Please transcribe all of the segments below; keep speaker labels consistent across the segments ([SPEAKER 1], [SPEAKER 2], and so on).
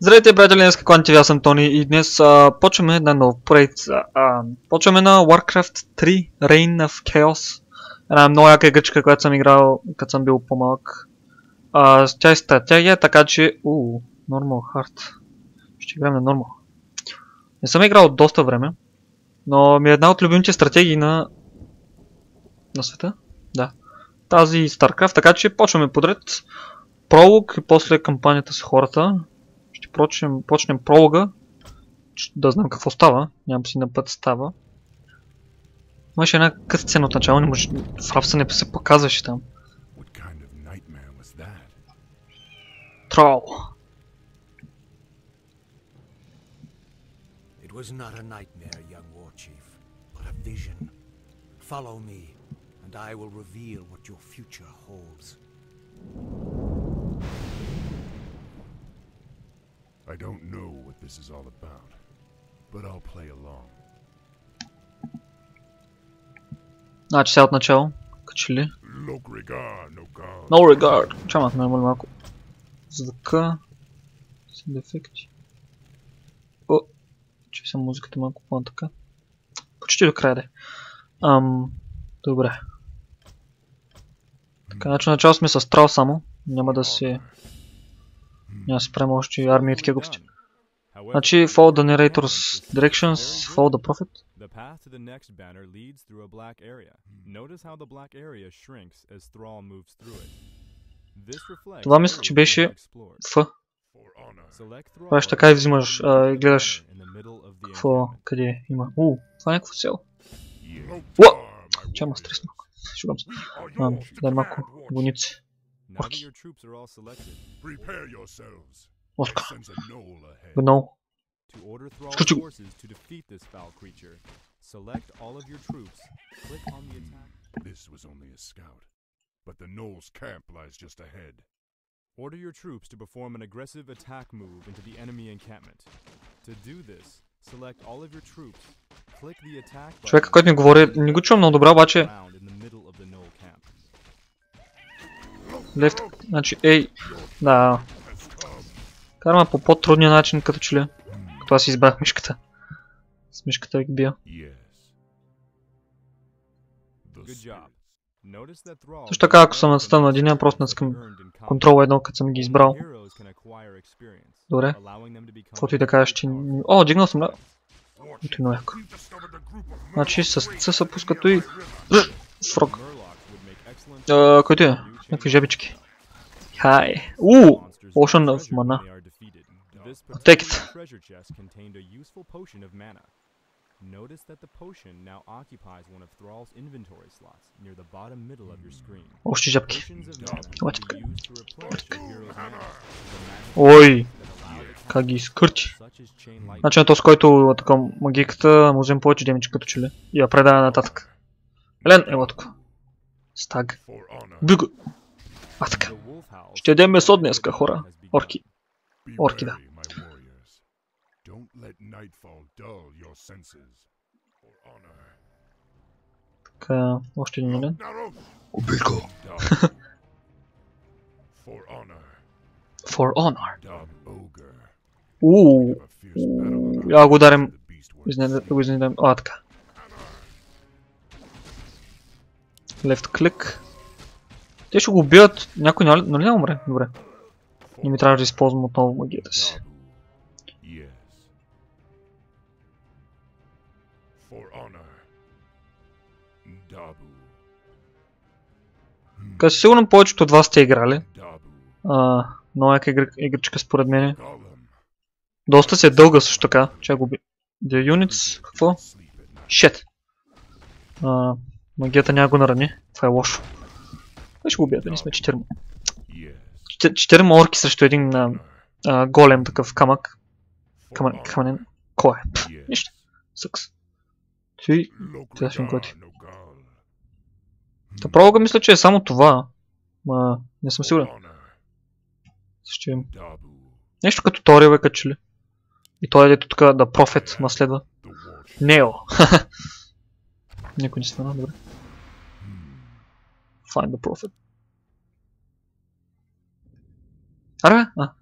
[SPEAKER 1] Здравейте, приятели, днес какво аз съм Тони и днес почваме на нов проект. А, почваме на Warcraft 3 Reign of Chaos. Една много яка игричка, която съм играл, като съм бил по-малък. Тя е стратегия, така че... Ууу, Normal Hard. Ще играем на Normal. Не съм играл доста време, но ми е една от любимите стратегии на... на света. Да. Тази StarCraft, така че почваме подред. Пролог и после кампанията с хората ще почнем, пролога, да знам какво става, нямам си на път става. Имаше една къса сцена от начало, не може, в Рафса не се показваше там. Трол.
[SPEAKER 2] It was not a nightmare, young war chief, but a vision. Follow me, and I will reveal what your future holds.
[SPEAKER 3] I don't know what this is all about, but I'll play along.
[SPEAKER 1] Значи сега от начало, качи ли?
[SPEAKER 3] Regard, no God.
[SPEAKER 1] No regard. Намали малко. Звука. С ефекти. О, че съм музиката малко по-така. Почти до края да. Ам, добре. Така, значи начало сме с трал само. Няма да се... Няма се правим още армии и такива глупости. Значи, follow the narrator's directions, follow the prophet.
[SPEAKER 4] The path to the next banner leads through a black area. Notice how the black area shrinks as Thrall moves through it. This reflects
[SPEAKER 1] Това мисля, че беше
[SPEAKER 4] Thrall
[SPEAKER 1] Правиш така и взимаш а, и гледаш
[SPEAKER 4] in the middle of the
[SPEAKER 1] какво, къде има. У, това е някакво село.
[SPEAKER 3] No
[SPEAKER 1] What?
[SPEAKER 3] far, my
[SPEAKER 1] Че ама
[SPEAKER 3] warriors.
[SPEAKER 1] стрес малко. Шугам се. Дай малко
[SPEAKER 3] Grand Warriors.
[SPEAKER 1] войници.
[SPEAKER 4] Now that
[SPEAKER 1] Okay.
[SPEAKER 4] your troops are all selected,
[SPEAKER 3] Prepare yourselves.
[SPEAKER 1] Лодка.
[SPEAKER 3] Sends a knoll ahead.
[SPEAKER 1] Гнол.
[SPEAKER 4] to order Thrall's
[SPEAKER 1] Скочил.
[SPEAKER 4] forces to defeat this foul creature, select all of your troops, click on the attack.
[SPEAKER 3] This was only a scout, but the knoll's camp lies just ahead.
[SPEAKER 4] Order your troops to perform an aggressive attack move into the enemy encampment. To do this, select all of your troops, click the attack
[SPEAKER 1] Човека,
[SPEAKER 4] button,
[SPEAKER 1] който ми говори, не го чувам много добре, обаче лефт, значи, ей, да. Карма по по-трудния начин, като че ли. Като аз избрах мишката. С мишката ги бия. Също така, ако съм настъпил на единия, просто натискам контрол едно, като съм ги избрал. Добре. Каквото и да кажеш, че... О, дигнал съм, да. Ето много яко. Значи с Ц се пускат и... Фрог. А, който е? Някакви жебички. Хай. Уу! Potion of mana. Take it.
[SPEAKER 4] treasure chest contained a useful potion of mana. Notice that the potion now occupies one of Thrall's inventory slots near the bottom middle of your screen.
[SPEAKER 1] Още жабки.
[SPEAKER 4] Magic
[SPEAKER 1] Ой! Как ги
[SPEAKER 4] lightning.
[SPEAKER 1] Значи на този, който е така магиката, му взем повече демидж като че ли. И я предава нататък. Елен, ела тук. Стаг.
[SPEAKER 3] For honor.
[SPEAKER 1] Биг. А така.
[SPEAKER 4] The wolf howl
[SPEAKER 1] Ще ядем месо днеска, хора. Орки.
[SPEAKER 3] Be
[SPEAKER 1] Орки, да.
[SPEAKER 3] wary, my warriors. Don't let nightfall dull your senses. For honor.
[SPEAKER 1] Така, още един елен.
[SPEAKER 3] Narrow.
[SPEAKER 1] Убий го.
[SPEAKER 3] Dub. For honor.
[SPEAKER 1] For honor.
[SPEAKER 3] Dub ogre.
[SPEAKER 1] Ууу.
[SPEAKER 3] Have a fierce battle on
[SPEAKER 1] Я
[SPEAKER 3] our
[SPEAKER 1] го ударим.
[SPEAKER 3] the beast will
[SPEAKER 1] Изненадам, да го изненадам. А, така. Left click. Те ще го убият. Някой нали, нали няма умре? Добре. Не ми трябва да използвам отново магията си. Като си сигурно повечето от вас сте играли. А, много яка игр, игричка според мен. Доста си е дълга също така. Че го би... The units, какво? Shit. Магията няма го нарани. Това е лошо. Ще го убият? Ние сме четирима.
[SPEAKER 3] Yes.
[SPEAKER 1] Четир- Четирима орки срещу един а, а, голем такъв камък. Камън, камънен. Кой е?
[SPEAKER 3] Yes.
[SPEAKER 1] Нищо. Съкс. Ти... Сега ще им готи. Та пролога мисля, че е само това. Ма, не съм сигурен. Ще.
[SPEAKER 3] Dabu.
[SPEAKER 1] Нещо като Торил е като че ли. И той е дето тук да профет ма следва. Нео. Никой не стана, добре. find the prophet. Arve? Ah.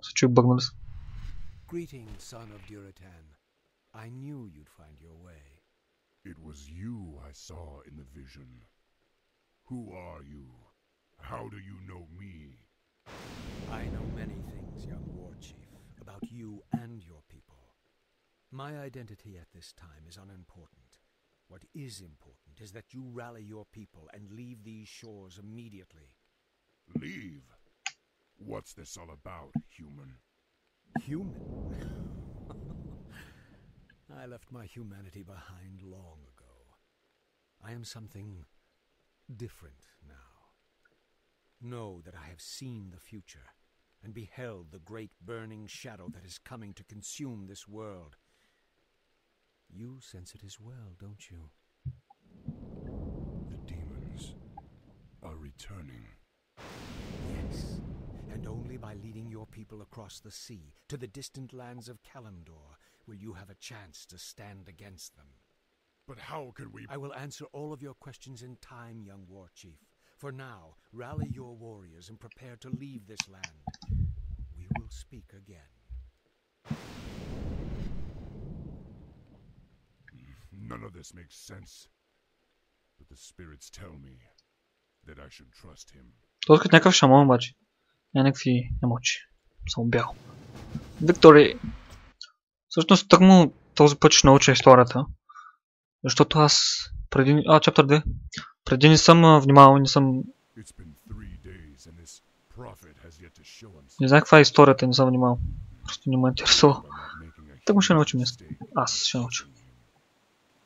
[SPEAKER 1] Suçu bakmamız.
[SPEAKER 2] Greetings, son of Duratan. I knew you'd find your way.
[SPEAKER 3] It was you I saw in the vision. Who are you? How do you know me?
[SPEAKER 2] I know many things, young war chief, about you and your people. My identity at this time is unimportant. What is important is that you rally your people and leave these shores immediately.
[SPEAKER 3] Leave. What's this all about, human?
[SPEAKER 2] Human? I left my humanity behind long ago. I am something different now. Know that I have seen the future and beheld the great burning shadow that is coming to consume this world. You sense it as well, don't you?
[SPEAKER 3] The demons are returning.
[SPEAKER 2] Yes, and only by leading your people across the sea to the distant lands of Kalimdor will you have a chance to stand against them.
[SPEAKER 3] But how can we?
[SPEAKER 2] I will answer all of your questions in time, young war chief. For now, rally your warriors and prepare to leave this land. We will speak again.
[SPEAKER 3] None of this makes sense. But the spirits tell me that I should trust him.
[SPEAKER 1] Той като някакъв шамон обаче. Някакви емоции. Само бял. Виктори! Всъщност тъкмо този път ще науча историята. Защото аз преди... А, чаптър 2. Преди не съм внимавал, не съм... Не знам каква е историята, не съм внимавал. Просто не ме интересува. му ще научим. Аз ще науча.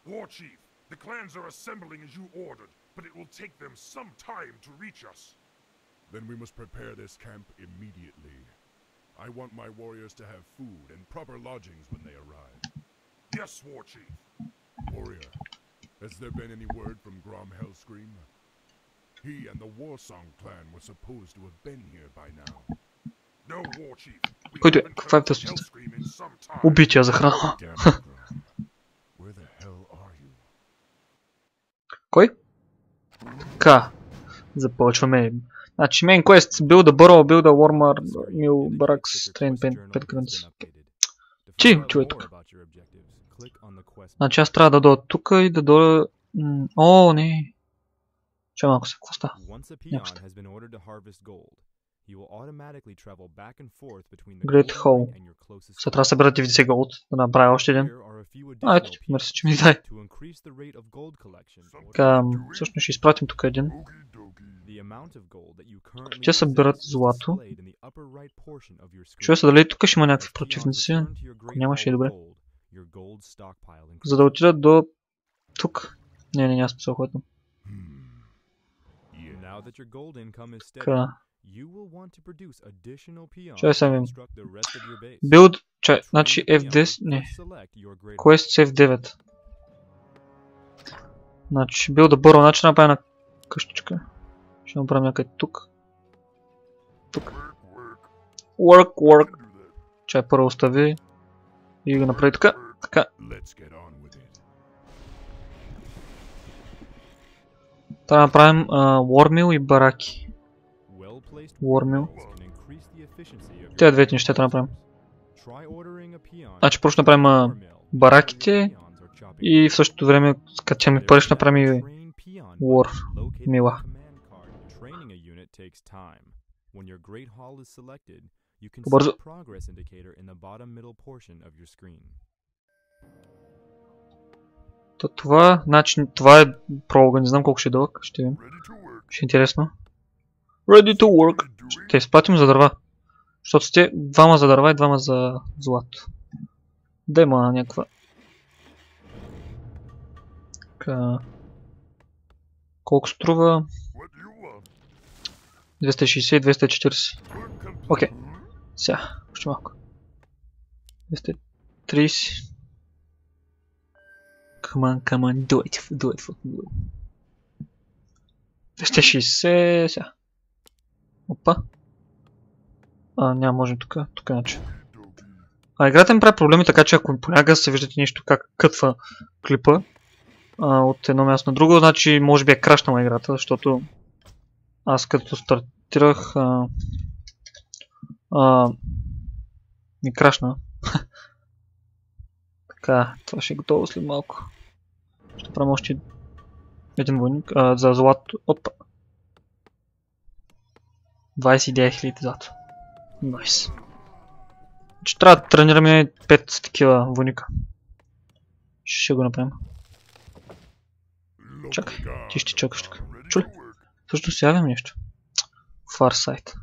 [SPEAKER 3] War Chief, the clans are assembling as you ordered, but it will take them some time to reach us. Then we must prepare this camp immediately. I want my warriors to have food and proper lodgings when they arrive. Yes, War Chief. Warrior, has there been any word from Grom Hellscream? He and the Warsong clan were supposed to have been here by now. No, War Chief. We
[SPEAKER 1] Който е?
[SPEAKER 3] haven't
[SPEAKER 1] Каква Кой? Така. Започваме. Значи, main quest, build a burrow, build a warmer, new barracks, train pen, pet guns. Чи, чуй тук. Значи аз трябва да дойда тук и да дойда... О, не. Че малко се, какво става?
[SPEAKER 4] Once a
[SPEAKER 1] Great Hall. Сега трябва да събера 90 голд, да направя още един. А, ето,
[SPEAKER 4] additional
[SPEAKER 1] мерси, че ми дай. Така, всъщност ще изпратим тук един. Те събират злато.
[SPEAKER 4] screen.
[SPEAKER 1] се дали тук ще има някакви противници. Ако нямаше е
[SPEAKER 4] of
[SPEAKER 1] добре. За да отидат до тук. Не, не, няма смисъл, което. Така.
[SPEAKER 4] You will want to produce additional peons
[SPEAKER 1] Чай
[SPEAKER 4] to
[SPEAKER 1] сега видим.
[SPEAKER 4] construct the rest of your base.
[SPEAKER 1] Build, чай, значи
[SPEAKER 4] the
[SPEAKER 1] F10,
[SPEAKER 4] peons
[SPEAKER 1] не. Quest F9. Значи, build a burrow, значи ще направя една къщичка. Ще направим някъде тук. Тук. Work, work. Чай първо остави. И го направи така. Така.
[SPEAKER 3] Let's get on with it.
[SPEAKER 1] Трябва да направим Warmill и бараки.
[SPEAKER 4] Of
[SPEAKER 1] Те двете неща трябва да направим. Значи ще направим а, бараките и в същото време качем и пари ще направим и War мила. Побързо. това, значи, това е пролога, не знам колко ще е дълъг, ще видим. Ще е интересно. Ready to work. Ще изплатим за дърва. Защото сте двама за дърва и двама за злато. Да има някаква... Така... Колко струва?
[SPEAKER 3] What do you want?
[SPEAKER 1] 260 и 240.
[SPEAKER 3] Work complete.
[SPEAKER 1] Окей. Сега, още малко. 230. Come on, come on, do it, do it, do it. 260, сега. Опа. А, няма, можем тук, тук иначе. А, играта ми прави проблеми, така че ако понякога се виждате нещо как кътва клипа а, от едно място на друго, значи може би е крашнала играта, защото аз като стартирах а, а, Ми крашна. така, това ще е готово след малко. Ще правим още един войник. А, за злато. Опа. 29 000 злато. Найс. Че трябва да тренираме 5 такива войника. Ще го направим. Чакай, ти ще чакаш тук. Чули? Всъщност се явим нещо. Farsight.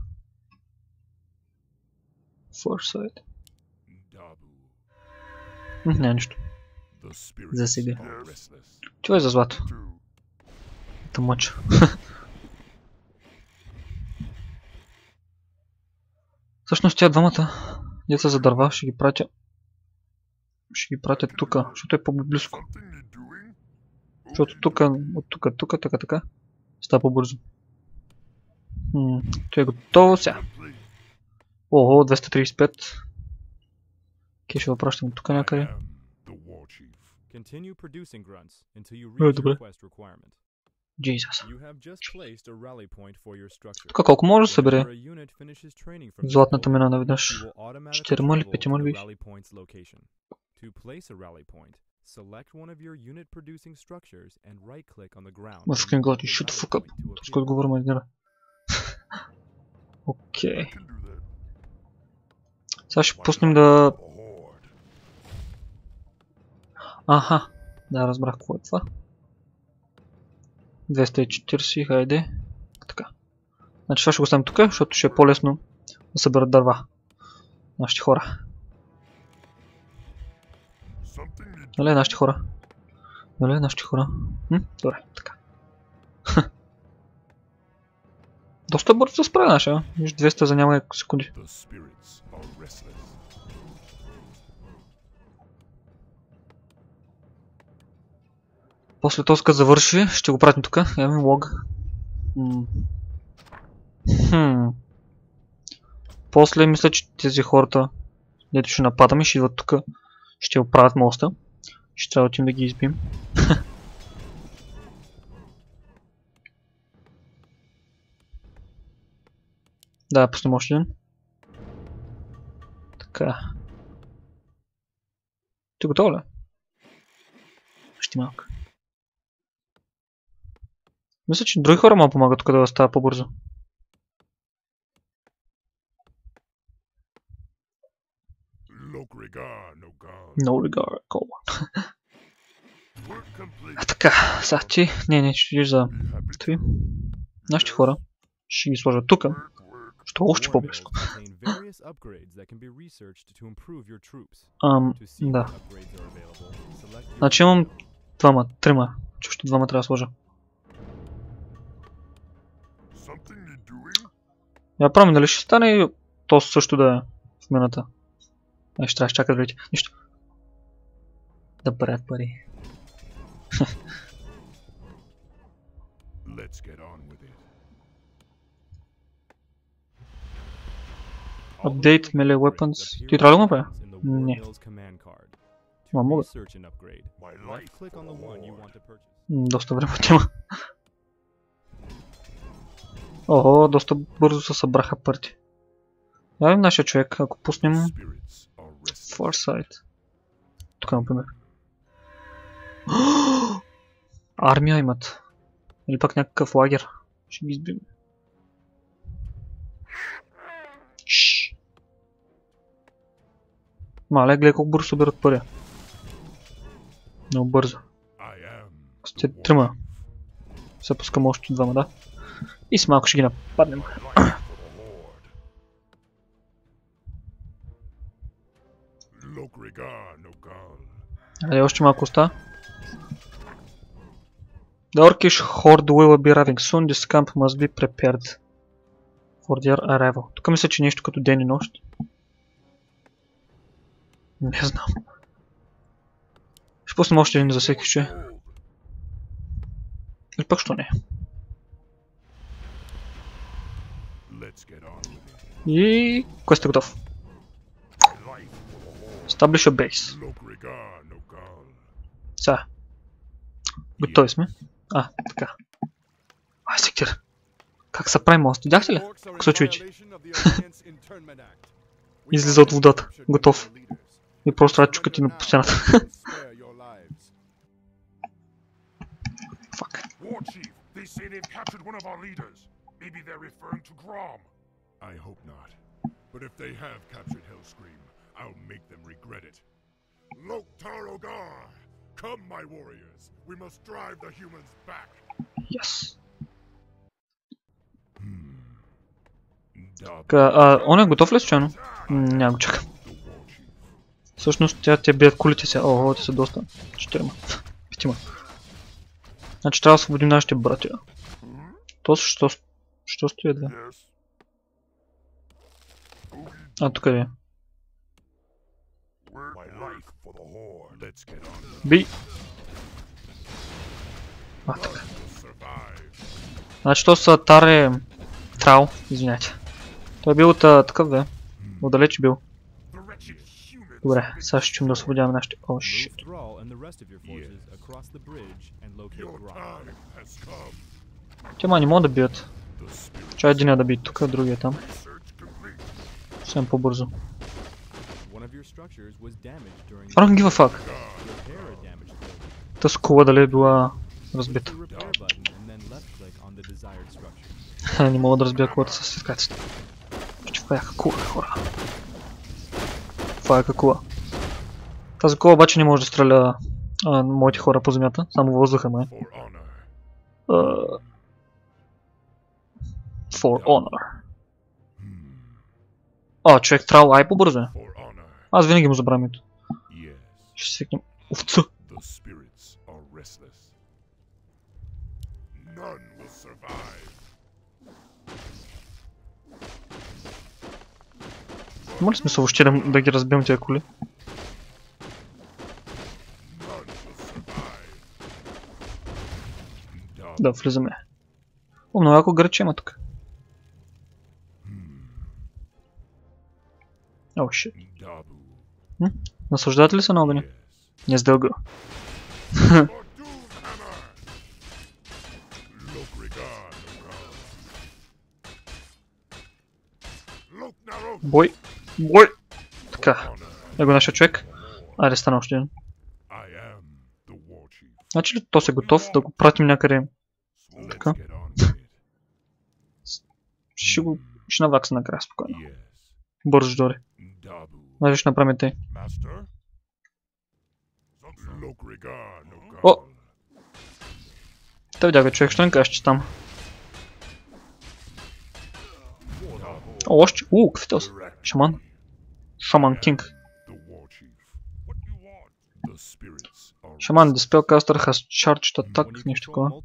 [SPEAKER 1] М, Няма нищо. За сега. Е за злато. Да Всъщност тя двамата деца за дърва ще ги пратя. Ще ги пратя тук, защото е по-близко. Защото тук, от тук, тук, така, така. Става по-бързо. М, То е готово сега. Ого, 235. Окей, ще го пращам тук някъде.
[SPEAKER 4] Continue producing grunts until you
[SPEAKER 1] Е,
[SPEAKER 4] reach
[SPEAKER 1] добре.
[SPEAKER 4] your quest requirement.
[SPEAKER 1] Jesus. Така колко може да събере? Златната мина наведнъж.
[SPEAKER 4] 4
[SPEAKER 1] или 5
[SPEAKER 4] молби.
[SPEAKER 1] Можеш
[SPEAKER 4] да
[SPEAKER 1] глад и
[SPEAKER 4] shoot
[SPEAKER 1] fuck up. Точка отговор майнера. Окей. Сега ще пуснем да... Аха. Да, разбрах какво е. 240, хайде. Така. Значи това ще го оставим тук, защото ще е по-лесно да съберат дърва. Нашите хора. Нали, нашите хора? Нали, нашите хора? М? Добре, така. Доста бързо се справя наша. Виж 200 за няма секунди. После този като завърши, ще го пратим тук. Имаме лог. Хм. После мисля, че тези хората, дето ще нападаме, ще идват тук. Ще оправят моста. Ще трябва да отидем да ги избим. да, пуснем още един. Така. Ти готов ли? Ще малко. Мисля, че други хора му помагат тук да става по-бързо.
[SPEAKER 3] Regard, no.
[SPEAKER 1] No regard,
[SPEAKER 3] complete.
[SPEAKER 1] А така, сега ти... Не, не, ще видиш за
[SPEAKER 3] to.
[SPEAKER 1] нашите хора. Ще ги сложа тук, що още по-близко. Ам, да. Значи имам двама, трима. Че още двама трябва да сложа. Я правим дали ще стане и то също да е в мината. Ай, ще трябва да чака да видите. Нищо. Да брат пари.
[SPEAKER 3] Let's get on with it.
[SPEAKER 1] Update melee weapons. Ти трябва да го направя? Не. Ма мога. Доста време отнема. Ого, доста бързо се събраха парти. Явим нашия човек, ако пуснем. Farsight. Тук, например. Армия имат. Или пък някакъв лагер. Ще ги избим. Мале, гледай колко бързо събират пари. Много бързо. Сте трима. Се пускам още двама, да. И с малко ще ги нападнем. Айде, още малко оста. The Orcish horde will be arriving soon. This camp must be prepared for their arrival. Тук мисля, че нещо като ден и нощ. Не знам. Ще пуснем още един за всеки че. Или пък що не. И... Кой сте готов?
[SPEAKER 3] My life for the horde.
[SPEAKER 1] Establish a base.
[SPEAKER 3] Look regard, no god.
[SPEAKER 1] Сега. Готови сме. А, така. Ай, сектир. Как се прави мост? Видяхте ли?
[SPEAKER 2] Orcs are in
[SPEAKER 1] Какво се случи?
[SPEAKER 2] violation of the Alliance Internment Act.
[SPEAKER 1] излиза от водата, готов. И просто трябва да чукате на стената. Фак.
[SPEAKER 3] War Chief, they say they've captured one of our leaders. Maybe they're referring to Grom. I hope not. But if they have captured Hellscream, I'll make them regret it. Loktar Ogar! Come, my warriors. We must drive the humans back.
[SPEAKER 1] Yes. Ка, а, он е готов ли случайно? Няма го чакам. Всъщност тя те бият колите си. Ого, те са доста. Четирима. Петима. Значи трябва да освободим нашите братя. То що, що стоят, бе?
[SPEAKER 3] Yes.
[SPEAKER 1] А, тук е.
[SPEAKER 3] My life for the Horde. Let's get on.
[SPEAKER 1] Би! А, така.
[SPEAKER 3] We'll survive.
[SPEAKER 1] Значи то са Таре... Трал, извиняйте. Той е бил от а, такъв, бе. Отдалеч бил.
[SPEAKER 3] The wretched humans.
[SPEAKER 1] Добре, сега ще чум да освободяваме нашите... О, шит.
[SPEAKER 4] Move Thrall and the rest of your forces across the bridge and locate
[SPEAKER 3] Your
[SPEAKER 4] Grom.
[SPEAKER 3] time has come.
[SPEAKER 1] Те ма не могат да бият.
[SPEAKER 3] The spirit
[SPEAKER 1] Чай един да бие тук, другия там.
[SPEAKER 3] search complete.
[SPEAKER 1] Съвсем по-бързо.
[SPEAKER 4] One of your structures was damaged during
[SPEAKER 1] I don't give a fuck.
[SPEAKER 4] repair a damaged building.
[SPEAKER 1] Та скула дали е била разбита.
[SPEAKER 4] Hit the repair button and then left click on the desired structure.
[SPEAKER 1] не мога да разбия колата с светкаците. Ще това е кула, хора. Това е кула. Тази кола обаче не може да стреля а, моите хора по земята, само въздуха май.
[SPEAKER 3] For honor.
[SPEAKER 1] Uh, for honor. А, човек трябва ай по-бързо е. Аз винаги му забравям ето. Ще свикнем. Овца! Има ли смисъл въобще да, да ги разбием тези коли? Да, влизаме. О, много яко гърче има тук. О, шит.
[SPEAKER 3] Dabu.
[SPEAKER 1] Наслаждате ли се на огъня?
[SPEAKER 3] Yes.
[SPEAKER 1] Не с дълга.
[SPEAKER 3] For Doomhammer. Lokrigar Nogal. Loknarok.
[SPEAKER 1] Бой! Бой! Така,
[SPEAKER 3] Honor.
[SPEAKER 1] его нашия човек. Айде стана още един.
[SPEAKER 3] I am the war chief.
[SPEAKER 1] Значи ли то се готов да го пратим някъде?
[SPEAKER 3] Let's
[SPEAKER 1] Така.
[SPEAKER 3] get on with it.
[SPEAKER 1] Ще го... Ще навакса накрая спокойно.
[SPEAKER 3] Yes.
[SPEAKER 1] Бързо ще дори.
[SPEAKER 3] Dabu.
[SPEAKER 1] Значи ще направим тъй.
[SPEAKER 3] Master? Lokrigar Nogal.
[SPEAKER 1] О! Той видяга човек, що не кажеш, че там? О, още... Уу, какви те са? Шаман? Шаман Кинг.
[SPEAKER 3] The war chief. What do you want? The spirits are
[SPEAKER 1] Шаман, the spellcaster has charged
[SPEAKER 4] When
[SPEAKER 1] attack,
[SPEAKER 4] you
[SPEAKER 1] нещо
[SPEAKER 4] control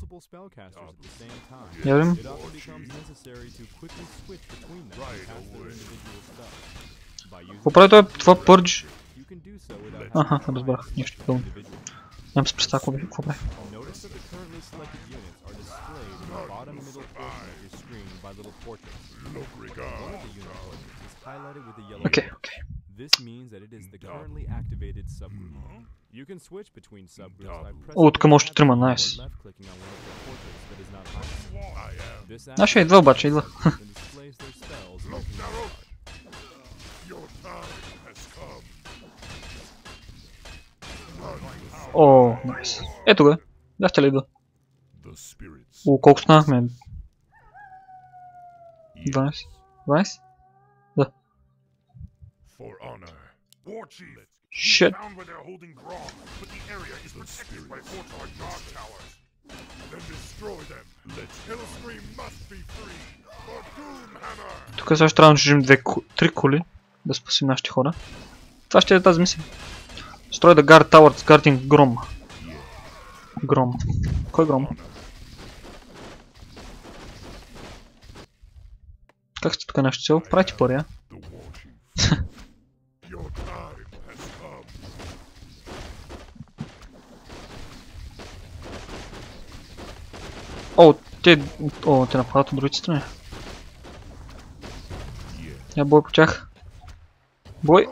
[SPEAKER 1] такова.
[SPEAKER 4] multiple spellcasters at the same time,
[SPEAKER 1] Я видим.
[SPEAKER 4] it often becomes necessary to quickly switch between them and cast their individual spells. By using
[SPEAKER 1] Какво прави той? Това пърдж? Аха, разбрах. Нещо пълно. Нямам се представя какво прави.
[SPEAKER 4] Notice that the currently selected units are displayed in the bottom middle portion of your screen by little portraits.
[SPEAKER 3] Lokrigar.
[SPEAKER 4] One of the unit portraits is highlighted with a yellow
[SPEAKER 1] Окей, окей.
[SPEAKER 4] This means that it is the currently activated subgroup. You can switch between subgroups by
[SPEAKER 3] О,
[SPEAKER 4] pressing
[SPEAKER 1] тук има още
[SPEAKER 4] the
[SPEAKER 1] трима, найс.
[SPEAKER 4] left-clicking on one of the portraits that is not highlighted.
[SPEAKER 3] I am
[SPEAKER 4] This
[SPEAKER 1] Нашия идва обаче, идва.
[SPEAKER 4] and displays their spells in the
[SPEAKER 3] Loknarok. Your time has come.
[SPEAKER 1] О, найс. Ето го. Бяхте ли
[SPEAKER 3] spirits.
[SPEAKER 1] О, колко станахме?
[SPEAKER 3] Yes.
[SPEAKER 1] 12? 12?
[SPEAKER 3] For honor. War chief.
[SPEAKER 1] Shit. Тук сега ще трябва да чужим две, три коли, да спасим нашите хора. Това ще е тази мисия. Строй да guard towards guarding Grom. Гром. Кой Гром? Как сте тук нашите цел? Правите пари, а? О, те... О, те нападат от другите страни. Я бой по тях. Бой!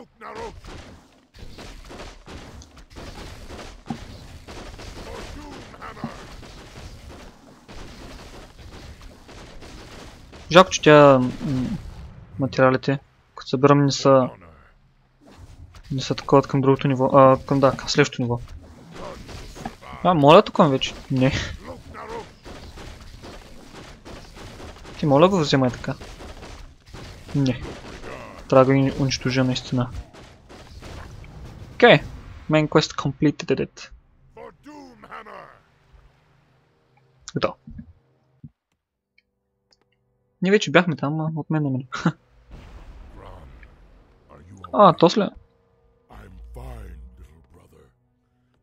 [SPEAKER 1] Жалко, че тя материалите, които събирам не са. Да се атакуват към другото ниво. А, към да, към следващото ниво. А, моля тук вече. Не. Ти моля го вземай така. Не. Трябва да го унищожа наистина. Окей. Okay. Main quest completed it.
[SPEAKER 3] For Doomhammer!
[SPEAKER 1] Готово. Ние вече бяхме там, а от мен не мина.
[SPEAKER 3] Ron, are you
[SPEAKER 1] А, то след...
[SPEAKER 3] I'm fine, little brother.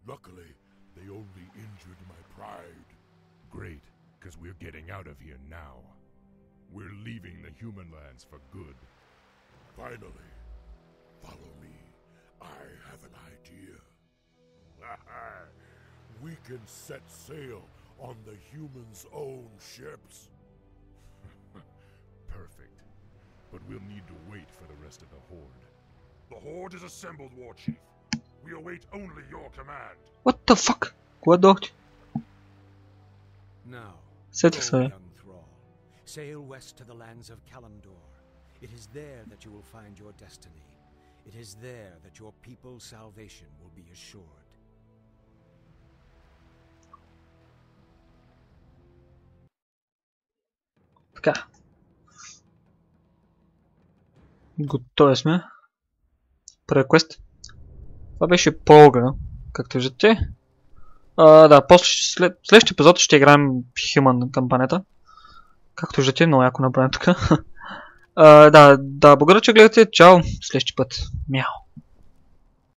[SPEAKER 3] Luckily, they only injured my pride. Great, because we're getting out of here now. We're leaving the human lands for good. Finally, follow me. I have an idea. we can set sail on the humans' own ships. Perfect. But we'll need to wait for the rest of the Horde. The Horde is assembled, War Chief. We await only your command.
[SPEAKER 1] What the fuck? What dog?
[SPEAKER 2] Now, set sail. Sail west to the lands of Kalimdor. It is there that you will find your destiny. It is there that your people's salvation will be assured.
[SPEAKER 1] Така. Готови сме. Първия квест. Това беше пролога, както виждате. А, да, после, след, следващия епизод ще играем Human кампанията. Както виждате, много яко направено тук. А, да, да, благодаря, че гледате. Чао, следващия път. Мяу.